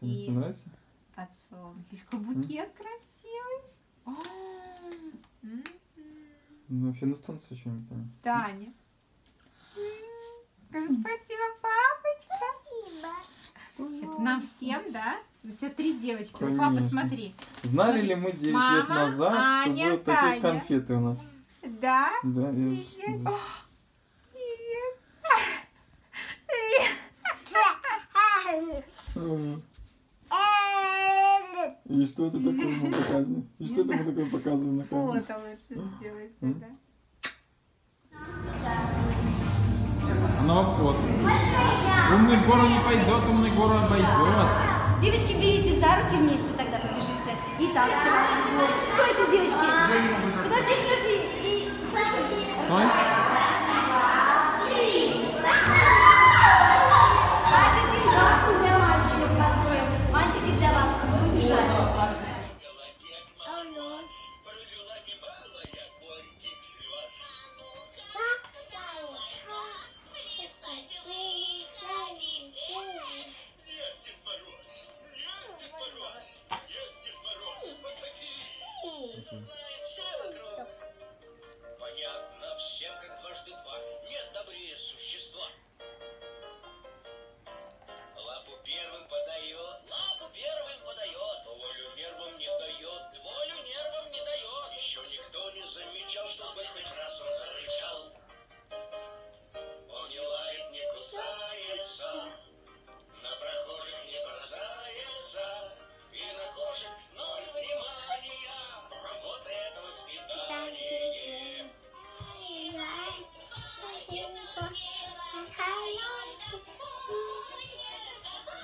Тебе И- нравится? Подсолнечку. Букет красивый. А, м, Ну, ну станцуй что-нибудь там. Таня. Скажи спасибо, папочка. Спасибо. Это нам всем, да? У тебя три девочки. Конечно. смотри. Знали Смотри. ли мы 9 лет Мама, назад, Аня, что будут такие Таня. конфеты у нас? Да? Да, я Привет. уж- О, Привет. Привет. И что это такое мы показываем? И что это мы такое показываем на камеру? Фото лучше сделать, М? да? Ну, обход. Умный в гору не пойдет, умный гору обойдет. Девочки, берите за руки вместе, тогда побежите. И так все. Стойте, девочки. Подожди, подожди. И стойте.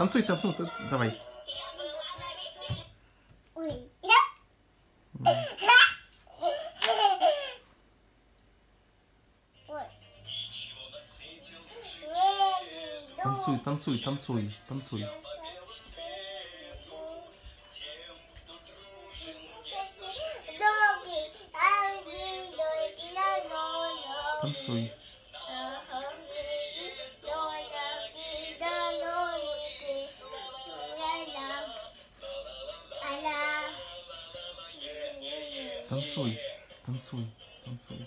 Танцуй, танцуй, та- давай. Танцуй, танцуй, танцуй, танцуй. Танцуй. Танцуй, танцуй, танцуй.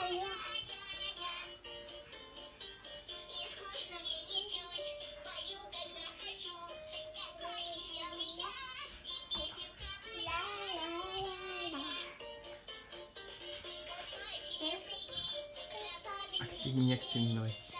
Активнее, активнее, давай.